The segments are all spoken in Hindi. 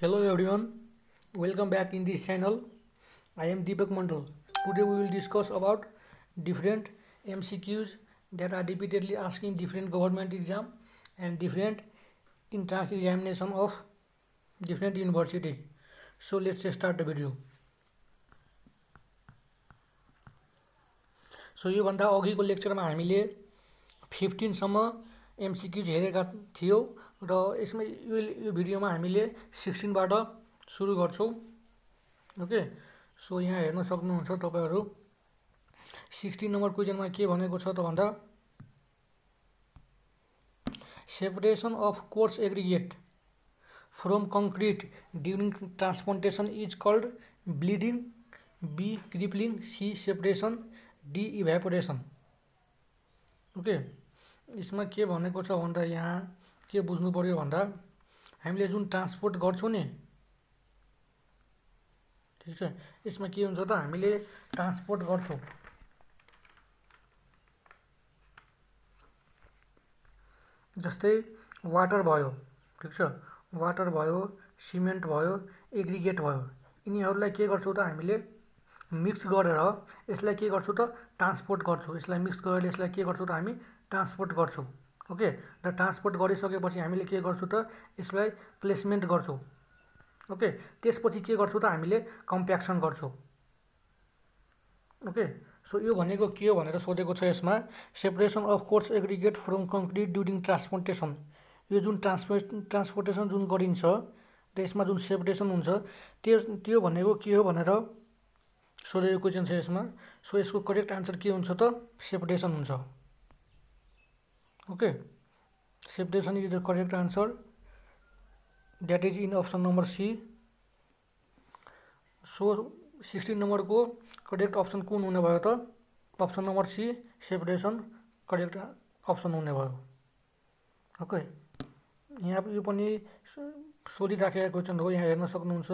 Hello everyone, welcome back in this channel. I am Deepak Mandal. Today we will discuss about different MCQs that are repeatedly asked in different government exam and different entrance examination of different universities. So let's start the video. सो योभन्दा अघिको लेक्चरमा हामीले फिफ्टिनसम्म एमसिक्युज हेरेका थियौँ र यसमा यो यो भिडियोमा हामीले सिक्सटिनबाट ओके? सो, यहाँ हेर्न सक्नुहुन्छ तपाईँहरू। सिक्सटिन नम्बर क्वेसनमा के भनेको त separation of coarse aggregate from concrete during transplantation is called bleeding B crippling C separation D evaporation okay? यसमा के भन्दा यहाँ के भन्दा? हामीले जुन ट्रान्सपोर्ट गर्छौँ नि, ठिक छ, यसमा के हुन्छ त, हामीले ट्रान्सपोर्ट गर्छौँ। जस्तै वाटर भयो, ठिक वाटर भयो, सिमेन्ट भयो, एग्रिगेट गर्छौँ त हामीले मिक्स गरेर यसलाई के गर्छौँ यसलाई मिक्स गरेर यसलाई के हामी ट्रान्सपोर्ट गर्छौँ। ओके र ट्रान्सपोर्ट गरिसकेपछि हामीले के गर्छौँ त यसलाई प्लेसमेन्ट गर्छौँ। ओके त्यसपछि के गर्छौँ त हामीले कम्प्याक्सन गर्छौँ। ओके सो यो भनेको के हो भनेर सोधेको छ यसमा। Separation of coarse aggregate from concrete during transportation यो जुन ट्रान्सपो ट्रान्सपोर्टेसन जुन गरिन्छ र यसमा जुन सेपरेसन हुन्छ त्यो त्यो भनेको के हो भनेर सोधेको क्वेसन छ यसमा। सो यसको करेक्ट आन्सर के हुन्छ त सेपरेसन हुन्छ। Okay separation is the correct answer that is in option number C so sixteen नम्बरको करेक्ट अप्सन कुन हुने भयो त option number C separation correct option हुने भयो ओके यहाँ यो पनि सोधिराखेको क्वेसन हो यहाँ हेर्न सक्नुहुन्छ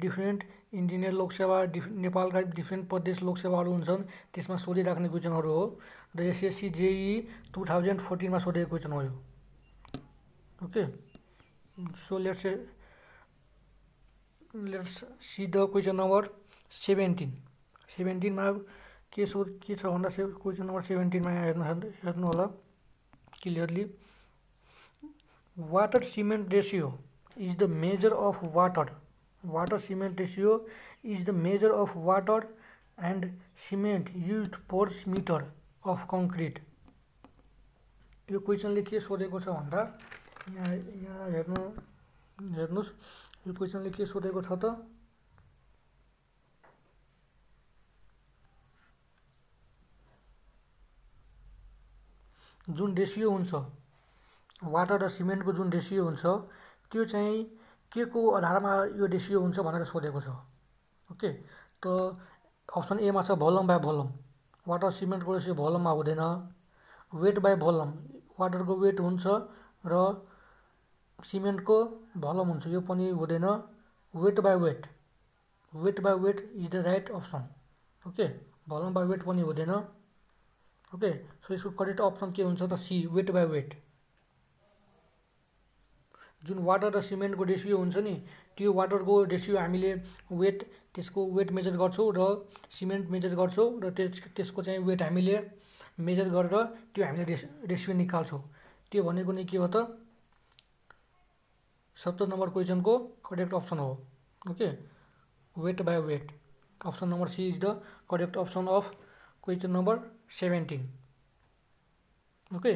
डिफ्रेन्ट इन्डियन लोकसेवा, डिफ, नेपालका डिफ्रेन्ट प्रदेश लोकसेवाहरू हुन्छन्। त्यसमा सोधिराख्ने क्वेसनहरू हो। र एसएससी जेई टु थाउजन्ड फोर्टिनमा सोधेको क्वेसन हो यो। Okay? So let's let's see the question number seventeen सेभेन्टिनमा के सो, के छ भन्दा से क्वेसन नम्बर सेभेन्टिनमा यहाँ हेर्नु clearly water cement ratio is the measure of water water cement ratio is the measure of water and cement used per meter of concrete. यो क्वेसनले के सोधेको छ भन्दा, यहाँ यहाँ हेर्नु, हेर्नुहोस्। यो क्वेसनले के सोधेको छ त? जुन रेसियो हुन्छ वाटर र सिमेन्टको जुन रेसियो हुन्छ, त्यो चाहिँ के को आधारमा यो रेसियो हुन्छ भनेर सोधेको छ। ओके? त अप्सन एमा छ भोलम बाई भोलम वाटर सिमेन्टको रेसियो भोलममा हुँदैन। वेट बाई भोलम वाटरको वेट हुन्छ र सिमेन्टको भलम हुन्छ। यो पनि हुँदैन। Weight by weight. Weight by weight is the right option. Okay? Volume by weight पनि हुँदैन। ओके? सो यसको करेक्ट अप्सन के हुन्छ त सी वेट बाई वेट। जुन वाटर र सिमेन्टको रेसियो हुन्छ नि, त्यो वाटरको रेसियो हामीले वेट, त्यसको वेट मेजर गर्छौँ र सिमेन्ट मेजर गर्छौँ र त्यस, त्यसको चाहिँ वेट हामीले मेजर गरेर त्यो हामीले रेस, रेसियो निकाल्छौँ। नै के हो त? सत्तर नम्बर क्वेसनको करेक्ट अप्सन हो। Okay? Weight by weight option number C is the correct option of question number seventeen okay?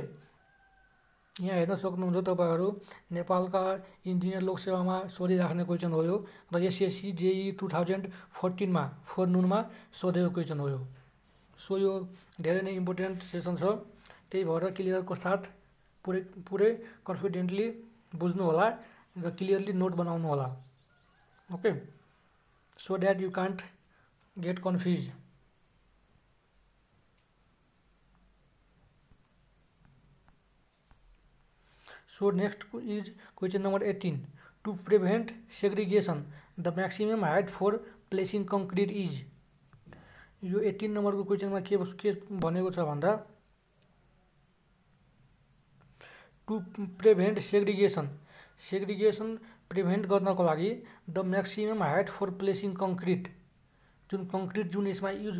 यहाँ हेर्न सक्नुहुन्छ तपाईँहरू, नेपालका इन्जिनियर लोकसेवामा सोधिराख्ने क्वेसन हो यो र एसएससी जेई टु थाउजन्ड फोर्टिनमा फोर नुनमा सोधेको क्वेसन हो सो यो धेरै नै इम्पोर्टेन्ट सेसन छ। त्यही भएर साथ पुरै पुरै कन्फिडेन्टली बुझ्नु होला र क्लियरली नोट होला। Okay so that you can't get confuse So next is question number 18. To prevent segregation, the maximum height for placing concrete is? यो नम्बरको क्वेसनमा के के भनेको छ भन्दा? To prevent segregation segregation prevent गर्नको लागि the maximum height for placing concrete Jun concrete जुन यसमा युज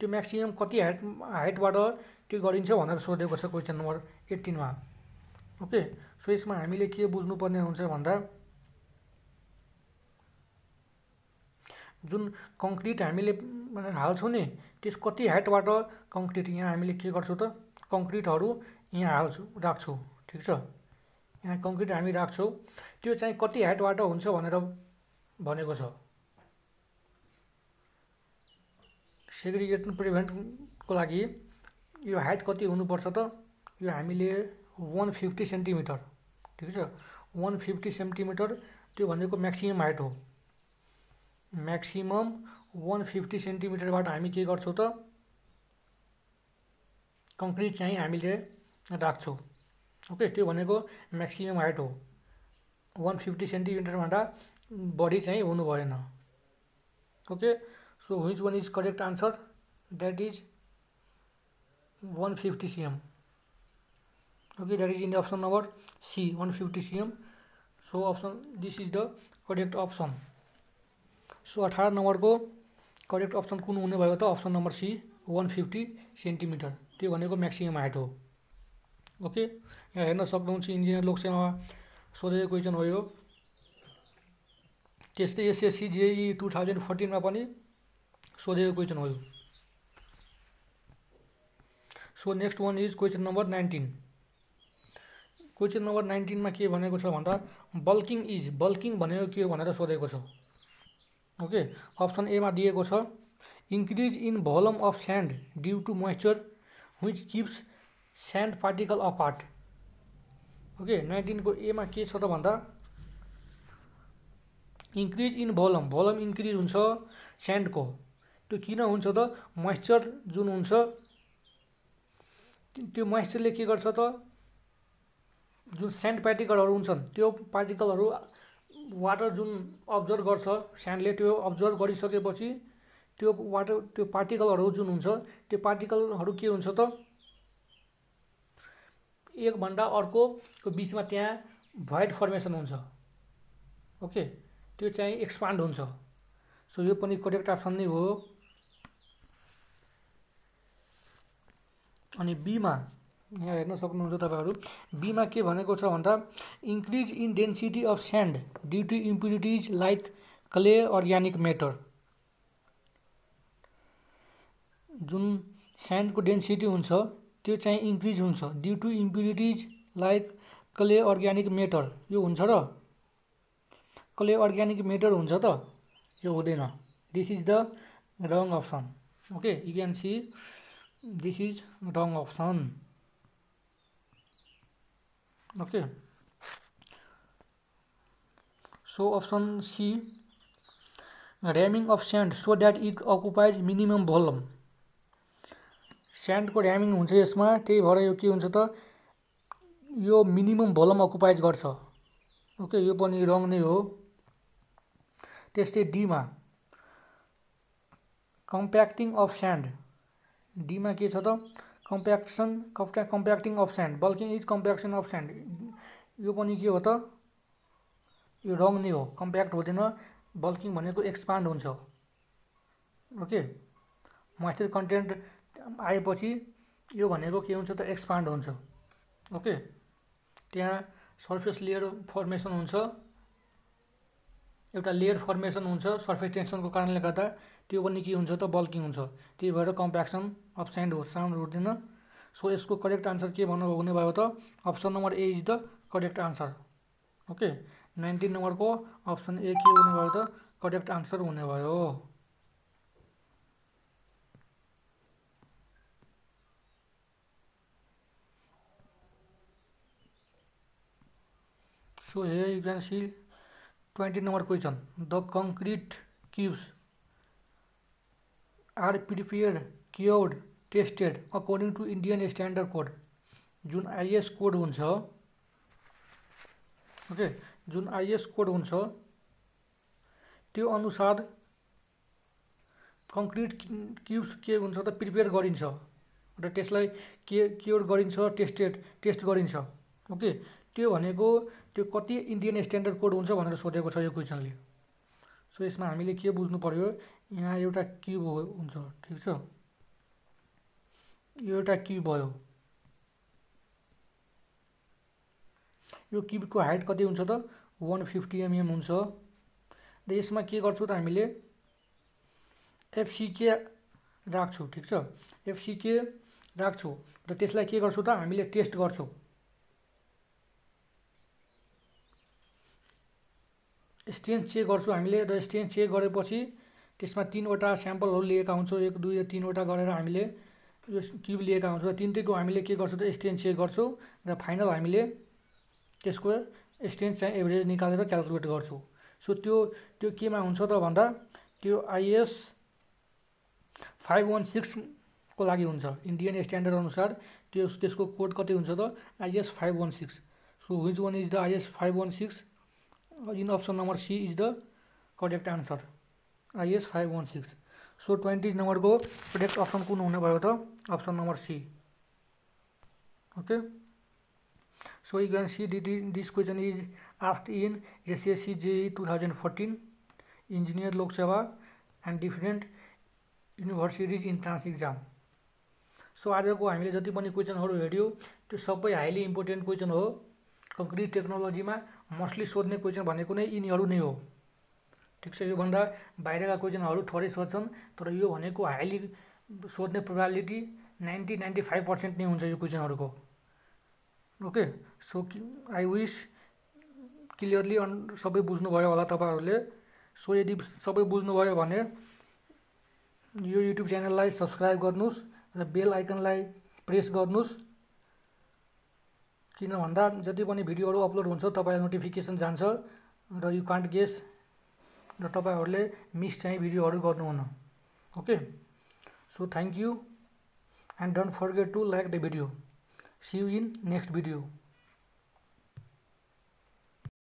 त्यो म्याक्सिमम कति हाइट गरिन्छ भनेर सोधेको छ क्वेसन नम्बर एट्टिनमा ओके सो यसमा हामीले के बुझ्नुपर्ने हुन्छ भन्दा जुन कङ्क्रिट हामीले हाल्छौँ नि त्यस कति हाइटबाट कङ्क्रिट यहाँ हामीले के गर्छौँ त कङ्क्रिटहरू यहाँ हाल्छौँ राख्छौँ ठिक छ? यहाँ कङ्क्रिट हामी राख्छौँ त्यो चाहिँ कति हाइटबाट हुन्छ भनेर भनेको छ। सेग्रिगेट प्रिभेन्टको लागि यो हाइट कति हुनुपर्छ त यो हामीले वान फिफ्टी सेन्टिमिटर ठिक छ वान फिफ्टी सेन्टिमिटर त्यो भनेको म्याक्सिमम् हाइट हो। म्याक्सिमम वान फिफ्टी सेन्टिमिटरबाट हामी के त कङ्क्रिट चाहिँ हामीले राख्छौँ ओके? त्यो भनेको म्याक्सिमम् हाइट हो। वान फिफ्टी सेन्टिमिटरभन्दा बढी चाहिँ हुनु भएन okay? So which one is correct answer that is one fifty CM okay that is in option number C one fifty CM so option this is the correct option so अठार नम्बरको करेक्ट अप्सन कुन हुने भयो त option number C one fifty centimetre त्यो भनेको म्याक्सिमम हाइट हो। ओके यहाँ हेर्न सक्नुहुन्छ इन्जिनियर लोकसेवा सोधेको क्वेसन हो यो त्यस्तै एसएससी जेई टु थाउजन्ड फोर्टिनमा पनि सोधेको क्वेसन हो यो so next one is question number nineteen question number नाइन्टिनमा के भनेको छ भन्दा, बल्किङ इज़ भनेको के हो ओके, अप्सन एमा दिएको छ, increase in volume of sand due to moisture, which keeps sand particle apart. Okay, नाइन्टिनको एमा के छ त भन्दा, increase in volume volume increase हुन्छ स्यान्डको। त्यो किन हुन्छ त? मोइस्चर के जुन स्यान्ड पार्टिकलहरू हुन्छन् त्यो पार्टिकलहरू वाटर जुन अब्जर्भ गर्छ स्यान्डले त्यो अब्जर्भ गरिसकेपछि त्यो वाटर त्यो पार्टिकलहरू जुन हुन्छ त्यो पार्टिकलहरू के हुन्छ त? एकभन्दा अर्कोको बिचमा त्यहाँ भोइड फर्मेसन हुन्छ। ओके? त्यो चाहिँ एक्सपान्ड हुन्छ। सो यो पनि करेक्ट अप्सन नै हो। अनि बीमा यहाँ हेर्न सक्नुहुन्छ तपाईँहरू। बीमा के भनेको छ भन्दा increase in density of sand due to impurities like clay organic matter जुन स्यान्डको डेन्सिटी हुन्छ त्यो चाहिँ इन्क्रिज हुन्छ due to impurities like clay organic matter यो हुन्छ र? क्ले अर्ग्यानिक मेटर हुन्छ त? यो हुँदैन। This is the wrong option okay you can see this is wrong option okay so option C ramming of sand so that it occupies minimum volume स्यान्डको ramming हुन्छ यसमा त्यही भएर यो के हुन्छ त? यो मिनिमम भोलम अकुपाइज गर्छ। ओके यो पनि रङ नै हो। त्यस्तै डीमा कम्प्याक्टिङ अफ स्यान्ड डीमा के छ त? Compaction कम्प्या compacting of sand bulking is compaction of sand यो पनि के हो त? यो रङ नै हो. कम्प्याक्ट हुँदैन. बल्किङ भनेको एक्सपान्ड हुन्छ। ओके मोइस्चर कन्टेन्ट आएपछि यो भनेको के हुन्छ त? एक्सपान्ड हुन्छ। ओके त्यहाँ सर्फेस लेयर फर्मेसन हुन्छ। एउटा लेयर फर्मेसन हुन्छ। सर्फेस टेन्सनको कारणले गर्दा त्यो पनि के हुन्छ त? बल्किङ हुन्छ। त्यही भएर कम्प्याक्सन अफ स्यान्ड हो साउन्ड हुँदैन सो यसको करेक्ट आन्सर के भन्नु भयो त option number A is the correct answer okay nineteen नम्बरको अप्सन ए के हुने भयो त करेक्ट आन्सर हुने भयो So here you can see 20 number question. The concrete cubes are prepared, cured, tested according to Indian standard code. जुन आइएस कोड हुन्छ ओके जुन आइएस कोड हुन्छ त्यो अनुसार कङ्क्रिट क्युब्स के हुन्छ त प्रिपेयर गरिन्छ र त्यसलाई के क्योर गरिन्छ टेस्टेड टेस्ट गरिन्छ ओके त्यो भनेको त्यो कति इन्डियन स्ट्यान्डर्ड कोड हुन्छ भनेर सोधेको छ यो क्वेसनले। सो यसमा हामीले के बुझ्नु पऱ्यो यहाँ एउटा क्युब हुन्छ ठिक छ? यो एउटा क्युब भयो? यो क्युबको हाइट कति हुन्छ त? वान फिफ्टी एमएम हुन्छ। र यसमा के गर्छौँ त हामीले? एफसिके राख्छौँ ठिक छ? एफसिके राख्छौँ र त्यसलाई के गर्छौँ त? हामीले टेस्ट गर्छौँ। स्ट्रेन्थ चेक गर्छौँ हामीले र स्ट्रेन्थ चेक गरेपछि त्यसमा तिनवटा स्याम्पलहरू लिएका हुन्छौँ। एक दुई तिनवटा गरेर हामीले यो क्युब लिएका हुन्छौँ, र तिनटैको हामीले के गर्छौँ त स्ट्रेन्थ चेक गर्छौँ, र फाइनल हामीले त्यसको स्ट्रेन्थ चाहिँ एभरेज निकालेर क्यालकुलेट गर्छौँ। सो, त्यो त्यो केमा हुन्छ त भन्दा, त्यो आइएस फाइभ वान सिक्सको लागि हुन्छ। इन्डियन अनुसार कोड कति हुन्छ त, IS five one six. So which one is the IS five one six? In option number C is the correct answer IS five one six. So twenty नम्बरको करेक्ट अप्सन कुन हुने भयो त option number C okay so you can see the this question is asked in S S SSC JE two thousand fourteen engineer Loksewa and different universities entrance exam so आजको हामीले जति पनि क्वेसनहरू हेऱ्यौँ त्यो सबै हाइली इम्पोर्टेन्ट क्वेसन हो। कङ्क्रिट टेक्नोलोजीमा मोस्टली सोध्ने क्वेसन भनेको नै यिनीहरू नै हो। ठिक छ योभन्दा बाहिरका क्वेसनहरू थोरै सोध्छन्, तर यो भनेको हाइली सोध्ने probability ninety ninety five percent नै हुन्छ यो क्वेसनहरूको ओके, सो आई विस क्लियरली सबै बुझ्नुभयो तपाईँहरूले। सो यदि सबै यो युट्युब च्यानललाई सब्सक्राइब गर्नुहोस् र बेल आइकनलाई प्रेस गर्नुहोस्। किन भन्दा जति पनि अपलोड हुन्छ तपाईँ नोटिफिकेसन जान्छ र यु कान्ट गेस र मिस चाहिँ अर्डर गर्नुहुन्न okay so thank you and don't forget to like the video see you in next video